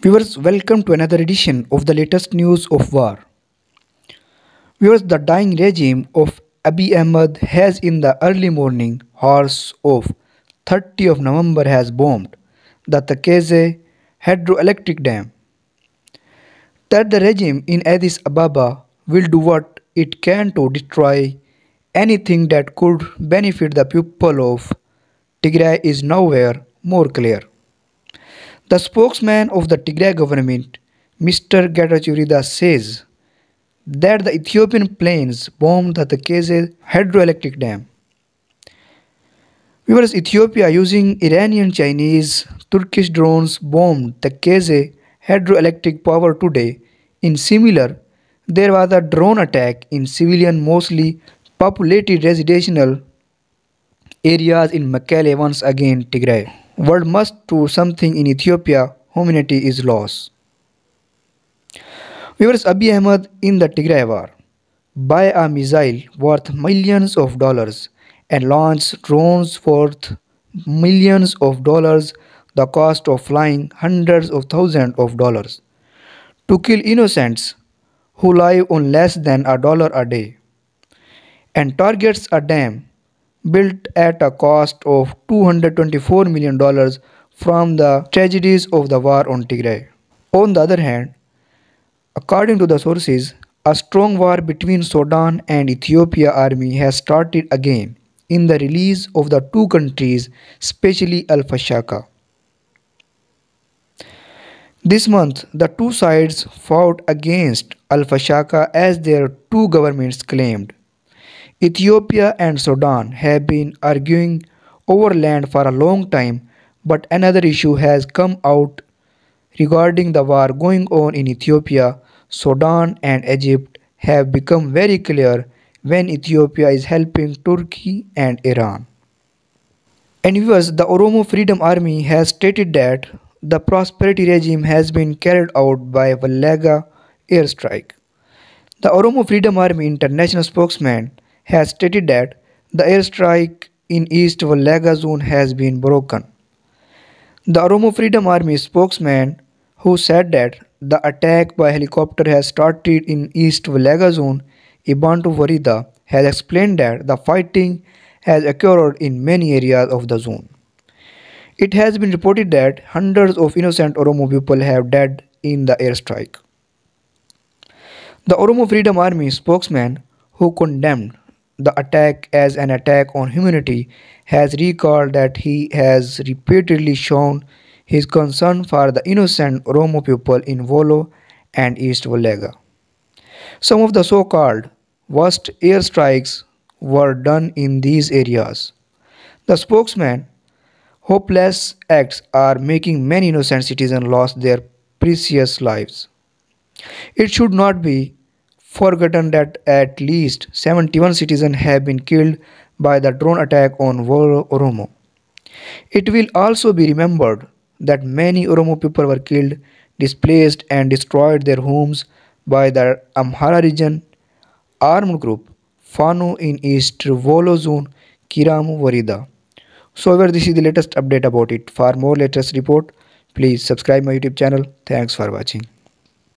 Viewers, welcome to another edition of the latest news of war. Viewers, the dying regime of Abiy Ahmed has in the early morning hours of 30 of November has bombed the Tekeze hydroelectric dam. That the regime in Addis Ababa will do what it can to destroy anything that could benefit the people of Tigray is nowhere more clear. The spokesman of the Tigray government, Mr. Getachew Reda says that the Ethiopian planes bombed the Tekeze hydroelectric dam. Viewers, Ethiopia using Iranian, Chinese, Turkish drones bombed the Tekeze hydroelectric power today. In similar, there was a drone attack in civilian, mostly populated residential areas in Mekelle once again Tigray. World must do something in Ethiopia. Humanity is lost. Viewers Abiy Ahmed in the Tigray war buy a missile worth millions of dollars and launch drones worth millions of dollars the cost of flying hundreds of thousands of dollars to kill innocents who live on less than a dollar a day and targets a dam built at a cost of $224 million from the tragedies of the war on Tigray. On the other hand, according to the sources, a strong war between Sudan and Ethiopia army has started again in the release of the two countries, especially Al-Fashaka. This month, the two sides fought against Al-Fashaka as their two governments claimed. Ethiopia and Sudan have been arguing over land for a long time, but another issue has come out regarding the war going on in Ethiopia. Sudan and Egypt have become very clear when Ethiopia is helping Turkey and Iran. And viewers, the Oromo Freedom Army has stated that the prosperity regime has been carried out by Wallaga airstrike. The Oromo Freedom Army international spokesman has stated that the airstrike in East Wallaga zone has been broken. The Oromo Freedom Army spokesman who said that the attack by helicopter has started in East Wallaga zone, Ibantu Woreda, has explained that the fighting has occurred in many areas of the zone. It has been reported that hundreds of innocent Oromo people have died in the airstrike. The Oromo Freedom Army spokesman who condemned the attack as an attack on humanity, has recalled that he has repeatedly shown his concern for the innocent Oromo people in Volo and East Wallaga. Some of the so-called worst airstrikes were done in these areas. The spokesman, hopeless acts are making many innocent citizens lose their precious lives. It should not be forgotten that at least 71 citizens have been killed by the drone attack on Oromo. It will also be remembered that many Oromo people were killed, displaced and destroyed their homes by the Amhara region armed group Fano in East Wollo zone Kiramu Woreda. So this is the latest update about it. For more latest report, please subscribe my YouTube channel. Thanks for watching.